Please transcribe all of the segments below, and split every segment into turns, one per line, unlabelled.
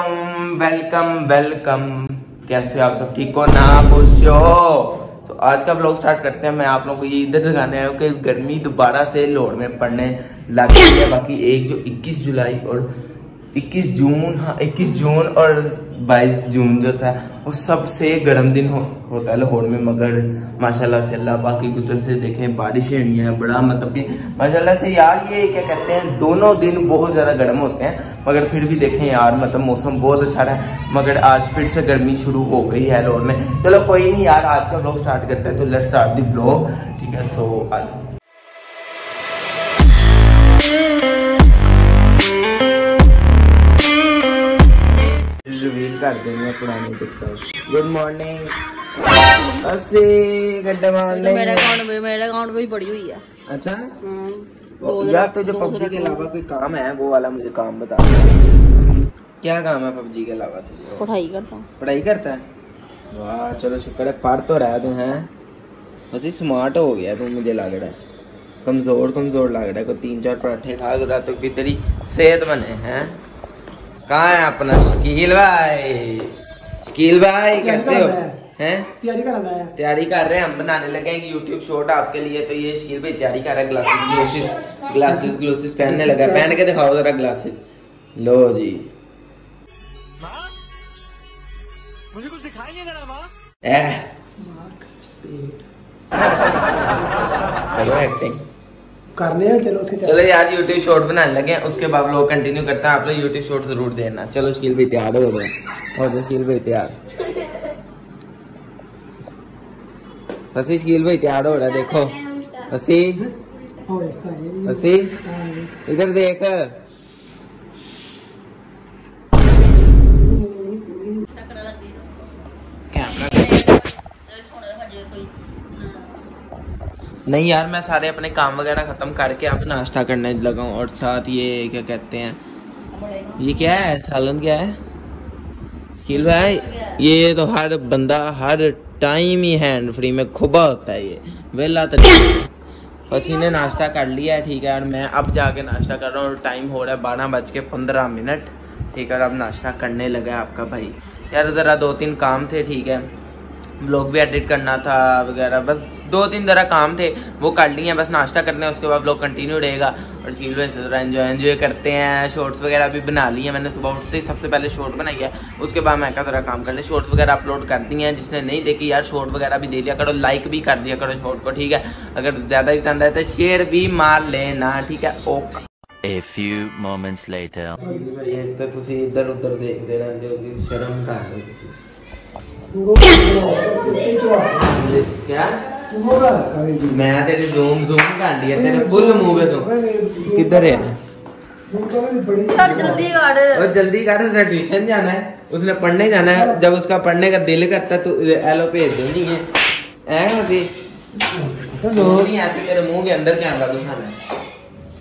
Welcome welcome. कैसे हो आप सब? ठीक हो ना? खुश हो? तो आज का ब्लॉग स्टार्ट करते हैं। मैं आप लोगों को ये इधर दिखाने आया हूँ कि गर्मी दोबारा से लोड में पड़ने लग गई है। बाकी एक जो 21 जुलाई और 21 जून हाँ 21 जून और 22 जून जो था वो सबसे गर्म दिन हो, होता है लाहौर में मगर माशाल्लाह माशाल्लाह बाकी कुछ से देखें बारिशें हुई हैं बड़ा मतलब कि माशाल्लाह से यार ये क्या कहते हैं दोनों दिन बहुत ज़्यादा गर्म होते हैं मगर फिर भी देखें यार मतलब मौसम बहुत अच्छा रहा मगर आज फिर से गर्मी शुरू हो गई है लाहौर में। चलो कोई नहीं यार आज का ब्लॉग स्टार्ट करते हैं तो लेट्स स्टार्ट दी ब्लॉग ठीक है सो आज रिवील कर देंगे पुरानी टिकटॉक गुड मॉर्निंग अस्सी गुड मॉर्निंग
मेरे अकाउंट में मेरे अकाउंट में भी पड़ी हुई है।
अच्छा?
हम्म,
यार तुझे
दो
पबजी के अलावा कोई काम है? वो वाला मुझे काम बता। क्या काम है पबजी के अलावा तुझे?
पढ़ाई करता हूँ।
पढ़ाई करता है? वाह चलो शुक्र है पढ़ तो रहा तू है? अजी स्मार्ट हो गया तू मुझे लग रहा है। कमज़ोर कमज़ोर लग रहा है कोई तीन चार पराठे खा रहा तो कि तेरी सेहत बने हैं? कहाँ है अपना? शकील भाई। शकील भाई कैसे हो? हैं?
तैयारी कराना है।
तैयारी कर रहे हैं। हम बनाने लगे हैं यूट्यूब शॉर्ट आपके लिए। तो ये शकील भाई तैयारी कर रहा है ग्लासेस ग्लासेस ग्लासेस ग्लासेस पहनने लगा पहन के दिखाओ जरा ग्लासेस लो जी।
मुझे कुछ दिखाई नहीं दे रहा
करो एक्टिंग
करने हैं चलो
चलो यार यूट्यूब शॉर्ट बनाने लगे हैं उसके बाद लोग कंटिन्यू करते हैं। आप लोग यूट्यूब शॉर्ट ज़रूर देना चलो स्किल भी तैयार हो गए। और स्किल भी तैयार। फसी स्किल भी तैयार हो रहा है देखो। फसी
असी
फसी इधर देख। नहीं यार, मैं सारे अपने काम वगैरह खत्म करके अब नाश्ता करने लगा और साथ ये क्या कहते हैं? ये क्या है? सालन क्या है? स्किल भाई, ये तो हर बंदा, हर टाइम ही हैंड फ्री में खुबा होता है ये। वेला तो नहीं। फसी ने नाश्ता कर लिया है, ठीक है और मैं अब जाके नाश्ता कर रहा हूँ टाइम हो रहा है बारह बज के पंद्रह मिनट। ठीक है अब नाश्ता करने लगा है आपका भाई। यार, ज़रा दो तीन काम थे, ठीक है। ब्लॉग भी एडिट करना था वगैरह, बस। दो तीन ज़रा काम थे वो कर लिए हैं बस नाश्ता करते हैं उसके बाद ब्लॉग कंटिन्यू रहेगा और सील वैसे ज़रा एंजॉय एंजॉय करते हैं शॉर्ट्स वगैरह भी बना लिए हैं मैंने सुबह उठते ही सबसे पहले शॉर्ट बनाई है उसके बाद मैं क्या ज़रा काम कर ले शॉर्ट्स वगैरह अपलोड कर दिए हैं जिसने नहीं देखी यार शॉर्ट वगैरह भी दे दिया करो लाइक भी कर दिया करो शॉर्ट को ठीक है अगर ज़्यादा भी पसंद आए तो शेयर भी मार लेना ठीक है okay
A few moments later.
एक तो ਤੁਸੀਂ ਇੱਧਰ ਉੱਧਰ ਦੇਖਦੇ ਰਹਿੰਦੇ ਹੋ ਕਿ ਸ਼ਰਮ ਕਰ ਲਓ ਤੁਸੀਂ क्या? मैं तेरे जूम जूम कर लिया तेरे फुल मुँह पे तो। किधर है?
कर जल्दी कर
और जल्दी कर उसने ट्यूशन जाना है उसने पढ़ने जाना है जब उसका पढ़ने का दिल करता तो एलो भेज देनी है। सी नहीं ऐसे तेरे मुँह के अंदर कैमरा है।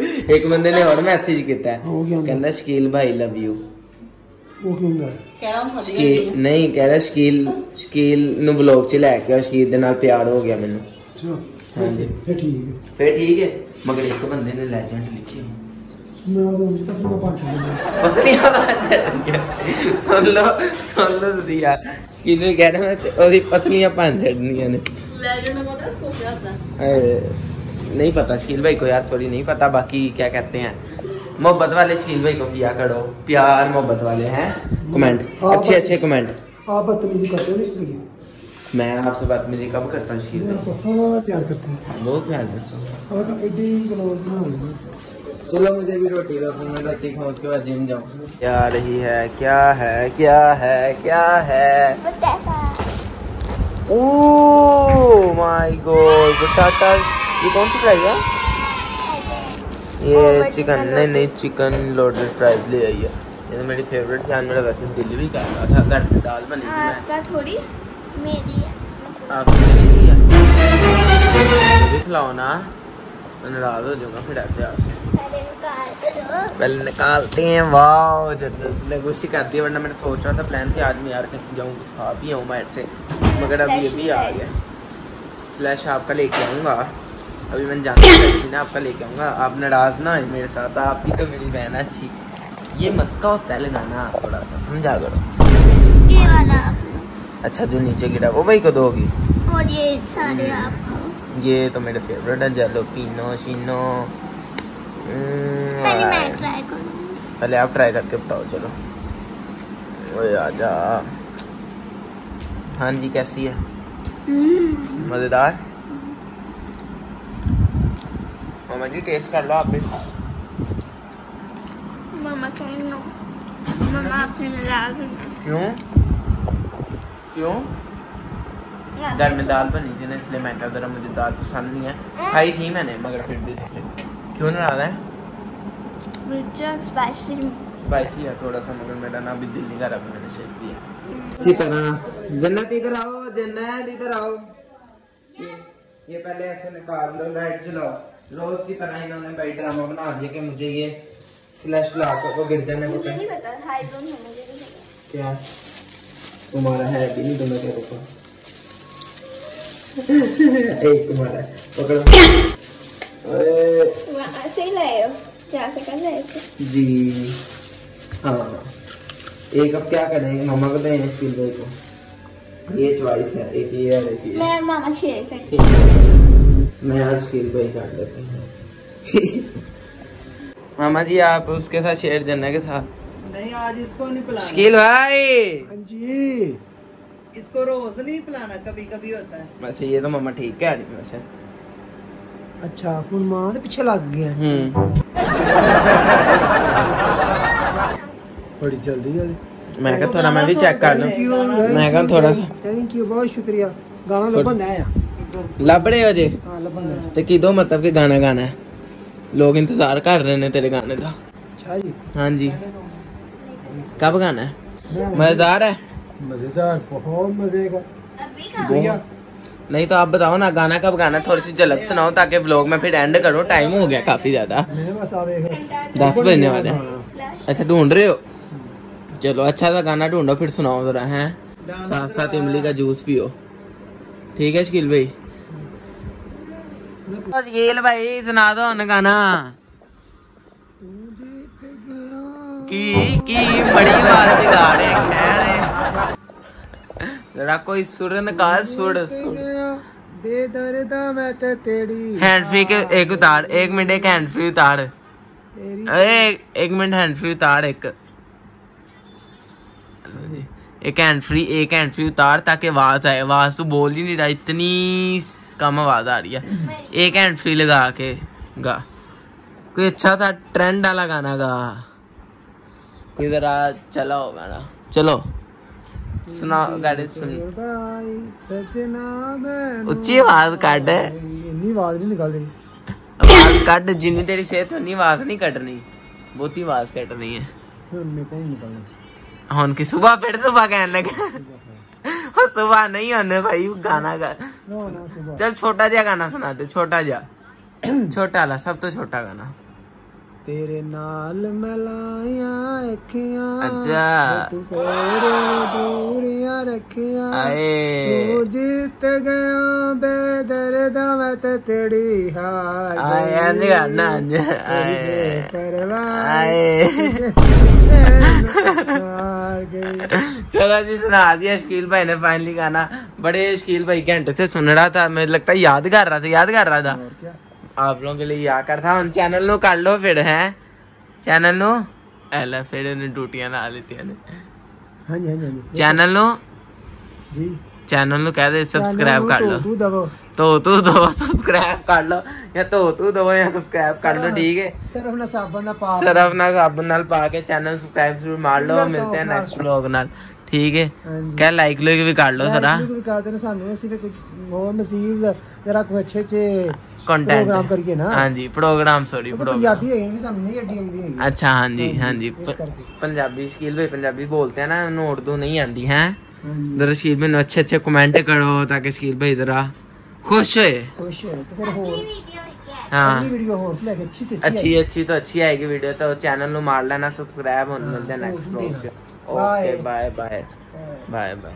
ਇੱਕ ਬੰਦੇ ਨੇ ਹੋਰ ਮੈਸੇਜ ਕੀਤਾ।
ਉਹ ਕੀ ਹੁੰਦਾ?
ਕਹਿੰਦਾ ਸ਼ਕੀਲ ਭਾਈ ਲਵ ਯੂ
ਉਹ ਕੀ ਹੁੰਦਾ? ਹੈ
ਕਿਹੜਾ ਵਧੀਆ
ਸ਼ਕੀਲ
ਨਹੀਂ।
ਨਹੀਂ ਕਹਿ ਰਿਹਾ ਸ਼ਕੀਲ ਸ਼ਕੀਲ ਨੂੰ ਬਲੌਗ 'ਚ ਲੈ ਕੇ ਆਓ ਸ਼ਕੀਲ ਦੇ ਨਾਲ ਪਿਆਰ ਹੋ ਗਿਆ ਮੈਨੂੰ।
ਅੱਛਾ।
ਹਾਂਜੀ।
ਫਿਰ ਠੀਕ ਹੈ।
ਫੇਰ ਠੀਕ ਹੈ। ਮਗਰ ਇੱਕ ਬੰਦੇ ਨੇ ਲੈਜੈਂਡ ਲਿਖੀ
ਮੈਂ ਉਹ ਮੁੰਡੇ ਪਸੰਦ ਦਾ ਪਾਠ ਕਰਦਾ
ਬਸ ਨਹੀਂ ਆਵਾਜ਼ ਚੱਲਦੀ ਸੁਣ ਲਓ ਸੁਣ ਲਓ ਤੁਸੀਂ ਯਾਰ। ਸ਼ਕੀਲ ਨੂੰ ਕਹਿ ਰਿਹਾ ਮੈਂ ਤੇ ਉਹਦੀ ਪਤਲੀਆਂ ਪੰਜ ਛੱਡਣੀਆਂ ਨੇ।
ਲੈਜੈਂਡ ਦਾ ਮਤਲਬ ਸਕੂਲ ਜਾਂਦਾ
ਹਾਏ। नहीं पता शकील भाई को यार सॉरी नहीं पता बाकी क्या कहते हैं। मोहब्बत वाले शकील भाई को किया करो। प्यार मोहब्बत वाले हैं। कमेंट
हाँ,
अच्छे अच्छे कमेंट
आप बदतमीजी करते हो इसलिए
मैं आपसे बदतमीजी कब करता हूँ शकील भाई?
हाँ प्यार करते हैं।
बहुत प्यार करता हूँ। चलो मुझे भी रोटी दो फिर मैं रोटी खाऊं उसके बाद जिम जाऊँ। क्या रही है क्या है क्या है क्या है? ओह माय गॉड बटाटा ये कौन सी फ्राई है? ये चिकन नहीं नहीं चिकन लोडेड फ्राइज ले आई है। ये तो मेरी फेवरेट आज मेरा वैसे दिल भी कर रहा था घर में दाल बनी थी मैं।
आपका थोड़ी? मेरी है।
आप मेरी है। मुझे खिलाओ ना मैं नाराज़ हो जाऊँगा फिर ऐसे आपसे
पहले
निकालते हैं वाह जल्दी कुछ ही कर दिया वरना मैंने सोच रहा था प्लान कि आज मैं यार कहीं जाऊँ कुछ खा भी आऊँ माइट से। मगर अभी ये भी आ गया। स्लैश आपका लेके आऊँगा। अभी मैंने जाना है ना आपका लेके आऊँगा। आप नाराज़ ना है मेरे साथ आपकी तो मेरी बहन अच्छी ये मस्का होता है लगाना थोड़ा सा समझा करो।
ये वाला।
अच्छा जो नीचे गिरा वो भाई को दोगी?
और ये सारे आप
ये तो मेरे फेवरेट है जेलो पीनो शीनो।
पहले मैं
हम्म,
ट्राई करूँगी
पहले आप ट्राई करके बताओ चलो। ओए आजा। हाँ जी कैसी है?
हम्म,
मज़ेदार? मामा जी टेस्ट कर लो आप भी
मामा कहीं नो मामा आपसे नाराज़ हूँ
क्यों? क्यों? घर में दाल बनी थी ना इसलिए मैं कहा जरा मुझे दाल पसंद नहीं है। खाई थी मैंने मगर फिर भी सोचे क्यों नाराज़ है?
मुझे स्पाइसी
स्पाइसी है थोड़ा सा मगर मेरा ना अभी दिल नहीं कर रहा मैंने शेक लिया की तरह। जन्नत इधर आओ जन्नत इधर आओ। ये ये पहले ऐसे निकाल लो लाइट जलाओ। रोज की तरह इन्होंने भाई ड्रामा बना दिया कि मुझे ये स्लैश ला को गिर जाने को
नहीं पता हाई टोन है मुझे नहीं पता।
क्या? तुम्हारा है भी नहीं तुम्हें क्या पता? एक तुम्हारा है पकड़ो।
वहाँ से ही लाए हो जहाँ से कर रहे थे।
जी। हाँ। एक अब क्या करेंगे मामा को दें स्टील बॉय को? ये चॉइस है एक ये और एक ये।
मैं मामा शेयर करती
है। मैं आज खीर को ही काट लेता हूँ। मामा जी आप उसके साथ शेयर जन्ना के साथ
नहीं आज इसको नहीं पिलाना।
शकील भाई।
हाँ जी।
इसको रोज नहीं पिलाना कभी कभी होता है।
वैसे ये तो मामा ठीक है वैसे
अच्छा हुन माँ दे पीछे लग गया।
हम्म।
बड़ी जल्दी जल्दी
मैं कहा थोड़ा मैं भी चेक कर लूँ। मैं कहा थोड़ा सा
थैंक यू बहुत शुक्रिया। गाना तो लबन आया
ਲੱਭ हो जे? ਜੇ की दो मतलब के गाना गाना है? लोग इंतज़ार कर रहे ने तेरे गाने ਤੇਰੇ
ਗਾਣੇ ਦਾ ਅੱਛਾ
हाँ जी। कब गाना है? मज़ेदार है?
मज़ेदार बहुत मज़े का बहुत-
नहीं तो आप बताओ ना गाना कब गाना थोड़ी सी झलक सुनाओ ताकि ब्लॉग में फिर एंड करो। टाइम हो गया काफ़ी ज़्यादा।
मेरे पास आ रहेगा
दस बजने वाले हैं। अच्छा ढूंढ रहे हो? चलो अच्छा सा गाना ढूंढो फिर सुनाओ जरा हैं? साथ साथ इमली का जूस पियो। ठीक है शकील भाई? बस गेल भाई सुना दो उन गाना की की बड़ी बात गाड़े खैर जरा कोई सुर निकाल सुर सुर
बेदर्दा मैं ते तेरी
हैंड फ्री के एक उतार एक मिनट एक हैंड फ्री उतार अरे एक मिनट हैंड फ्री उतार एक एक हैंड फ्री एक हैंड फ्री उतार ताकि आवाज़ आए आवाज़ तो बोल ही नहीं रहा इतनी कम आवाज आ रही है एक हैंड फ्री लगा के गा कोई अच्छा सा ट्रेंड वाला गाना गा कोई जरा चला हो गाना चलो सुनाओ गाड़ी सुन
ਬਾਈ ਸਜਣਾ ਮੈਂ
ਉੱਚੀ ਆਵਾਜ਼ ਕੱਢ
ਇੰਨੀ ਆਵਾਜ਼ ਨਹੀਂ ਨਿਕਲਦੀ
ਆਵਾਜ਼ ਕੱਢ ਜਿੰਨੀ ਤੇਰੀ ਸਿਹਤ ਉਨੀ ਆਵਾਜ਼ ਨਹੀਂ ਕੱਢਣੀ ਬਹੁਤੀ ਆਵਾਜ਼ ਕੱਢਣੀ ਹੈ
ਹੁਣ ਮੇਰੇ ਕੋਲ ਨਹੀਂ ਨਿਕਲਦੀ
ਹੁਣ की सुबह नहीं होने भाई गाना गा। चल छोटा जा गाना सुना दे छोटा जा छोटा ला सब तो छोटा गाना।
तेरे नाल
मलाया
अखियाँ अच्छा। दूरियाँ रखियाँ।
आए।
ਤੂੰ ਜਿੱਤ ਗਿਆ ਬੇਦਰਦਾ ਮੈਂ ਤੇ ਤੇਰੀ ਹਾਰ
आए आज गाना आज आए
परवाह
आए
हार गई
चलो जी सुना दिया शकील भाई ने फाइनली गाना बड़े शकील भाई घंटे से सुन रहा था मुझे लगता है याद कर रहा था याद कर रहा था
और क्या
आप लोगों के लिए याद कर था ਹੁਣ ਚੈਨਲ ਨੂੰ ਕਰ ਲਓ ਫਿਰ ਹੈ ਚੈਨਲ ਨੂੰ ਐ ਲੈ ਫਿਰ ਇਹਨੇ ਡਿਊਟੀਆਂ ਲਾ ਲਿੱਤੀਆਂ ਨੇ
हाँ जी हाँ जी हाँ जी
ਚੈਨਲ ਨੂੰ
जी
ਚੈਨਲ ਨੂੰ ਕਹਿ ਦੇ ਸਬਸਕ੍ਰਾਈਬ ਕਰ ਲਓ। ਤੂੰ ਤੋ ਤੂੰ ਸਬਸਕ੍ਰਾਈਬ ਕਰ ਲਓ। ਜਾਂ ਤੋ ਤੂੰ ਦਵੋ ਜਾਂ ਸਬਸਕ੍ਰਾਈਬ ਕਰ ਲਓ ਠੀਕ ਹੈ।
ਸਿਰਫ ਨਾ ਸਾਬਣ ਨਾਲ ਪਾ
ਸਿਰਫ ਨਾ ਸਾਬਣ ਨਾਲ ਪਾ ਕੇ ਚੈਨਲ ਸਬਸਕ੍ਰਾਈਬ ਜ਼ਰੂਰ ਮਾਰ ਲਓ
ਮਿਲਦੇ
ਹਾਂ ਨੈਕਸਟ
ਵਲੌਗ ਨਾਲ।
ਠੀਕ ਹੈ। ਕਹ ਲਾਈਕ ਲੋਇਕ ਵੀ ਕਰ ਲਓ ਜਰਾ।
ਵੀ ਕਰ ਦੇਣਾ ਸਾਨੂੰ ਅਸੀਂ ਤੇ ਕੋਈ ਹੋਰ ਮਸੀਦ ਜਰਾ ਕੋਈ ਅੱਛੇ ਅੱਛੇ
ਕੰਟੈਂਟ
ਪ੍ਰੋਗਰਾਮ ਕਰੀਏ ਨਾ।
ਹਾਂਜੀ ਪ੍ਰੋਗਰਾਮ ਸੌਰੀ ਪ੍ਰੋਗਰਾਮ
ਪੰਜਾਬੀ ਹੈ ਨਹੀਂ ਸਾਨੂੰ ਨਹੀਂ ਅੱਡੀ ਆਉਂਦੀ ਹੈਗੀ। ਅੱਛਾ ਹਾਂਜੀ
ਹਾਂਜੀ। ਪੰਜਾਬੀ ਸਕਿੱਲ ਵੀ ਪੰਜਾਬੀ ਬੋਲਦੇ ਆ ਨਾ ਉਹਨੂੰ ਉਰਦੂ ਨਹੀਂ ਆਂਦੀ
ਹੈ।
जरा शकील भाई अच्छे अच्छे कमेंट करो ताकि शकील भाई जरा खुश होए। हो
अच्छी हाँ।
अच्छी तो अच्छी आएगी वीडियो तो चैनल नु मार लेना सब्सक्राइब और
next
okay
bye bye
bye bye